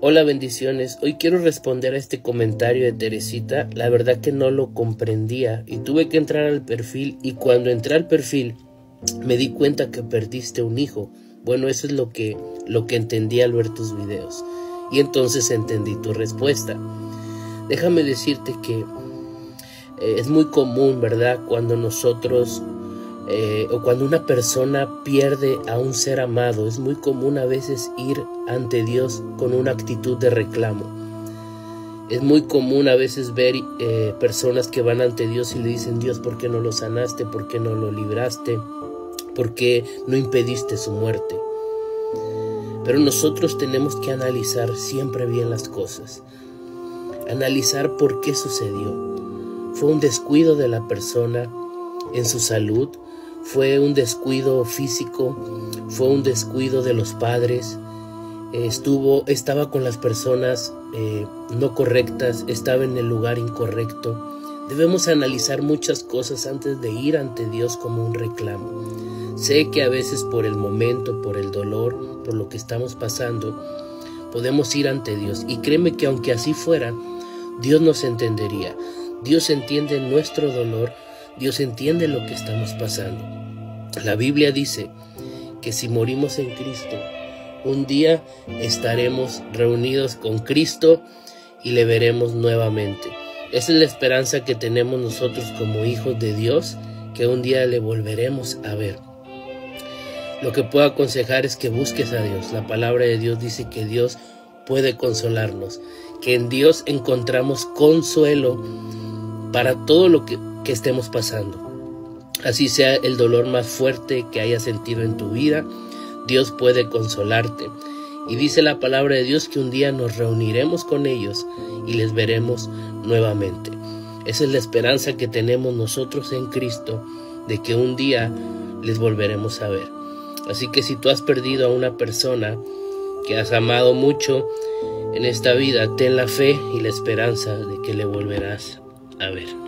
Hola bendiciones, hoy quiero responder a este comentario de Teresita, la verdad que no lo comprendía y tuve que entrar al perfil y cuando entré al perfil me di cuenta que perdiste un hijo. Bueno, eso es lo que, lo que entendí al ver tus videos y entonces entendí tu respuesta. Déjame decirte que eh, es muy común, ¿verdad? Cuando nosotros eh, o cuando una persona pierde a un ser amado, es muy común a veces ir ante Dios con una actitud de reclamo. Es muy común a veces ver eh, personas que van ante Dios y le dicen, Dios, ¿por qué no lo sanaste? ¿Por qué no lo libraste? ¿Por qué no impediste su muerte? Pero nosotros tenemos que analizar siempre bien las cosas. Analizar por qué sucedió. ¿Fue un descuido de la persona en su salud? Fue un descuido físico, fue un descuido de los padres, estuvo, estaba con las personas eh, no correctas, estaba en el lugar incorrecto. Debemos analizar muchas cosas antes de ir ante Dios como un reclamo. Sé que a veces por el momento, por el dolor, por lo que estamos pasando, podemos ir ante Dios. Y créeme que aunque así fuera, Dios nos entendería. Dios entiende nuestro dolor, Dios entiende lo que estamos pasando. La Biblia dice que si morimos en Cristo, un día estaremos reunidos con Cristo y le veremos nuevamente. Esa es la esperanza que tenemos nosotros como hijos de Dios, que un día le volveremos a ver. Lo que puedo aconsejar es que busques a Dios. La palabra de Dios dice que Dios puede consolarnos, que en Dios encontramos consuelo para todo lo que que estemos pasando. Así sea el dolor más fuerte que hayas sentido en tu vida, Dios puede consolarte. Y dice la palabra de Dios que un día nos reuniremos con ellos y les veremos nuevamente. Esa es la esperanza que tenemos nosotros en Cristo de que un día les volveremos a ver. Así que si tú has perdido a una persona que has amado mucho en esta vida, ten la fe y la esperanza de que le volverás a ver.